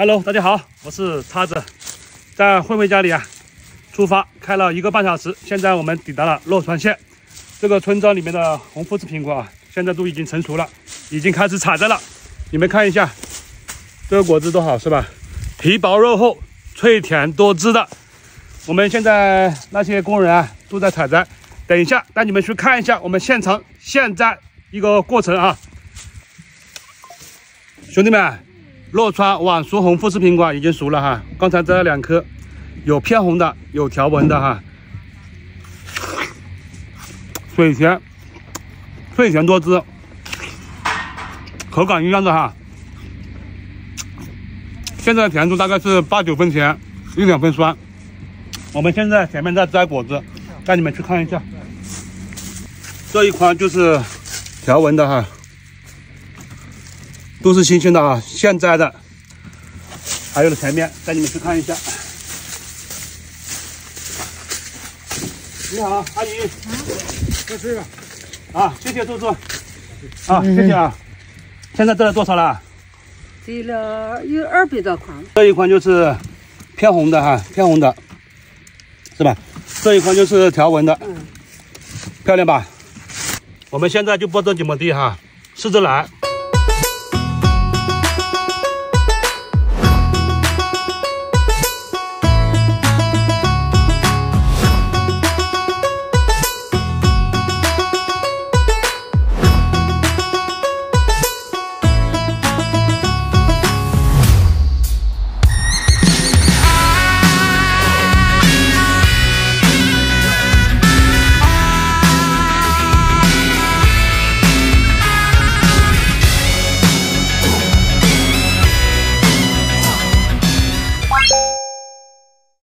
Hello，大家好，我是叉子，在慧慧家里啊，出发开了一个半小时，现在我们抵达了洛川县。这个村庄里面的红富士苹果啊，现在都已经成熟了，已经开始采摘了。你们看一下，这个果子多好，是吧？皮薄肉厚，脆甜多汁的。我们现在那些工人啊，都在采摘。等一下带你们去看一下我们现场现在一个过程啊，兄弟们，洛川晚熟红富士苹果已经熟了哈，刚才摘了两颗，有偏红的，有条纹的哈，水甜，脆甜多汁，口感一样的哈。现在的甜度大概是八九分甜，一两分酸。我们现在前面在摘果子，带你们去看一下。这一筐就是条纹的哈，都是新鲜的啊，现摘的。还有的前面带你们去看一下。你好，阿姨。啊，这是个。啊，谢谢叔叔。啊，谢谢啊。现在摘了多少了？摘了有二百多筐。这一筐就是偏红的哈，偏红的，是吧？这一筐就是条纹的。嗯。漂亮吧？我们现在就播种几亩地哈，试着来。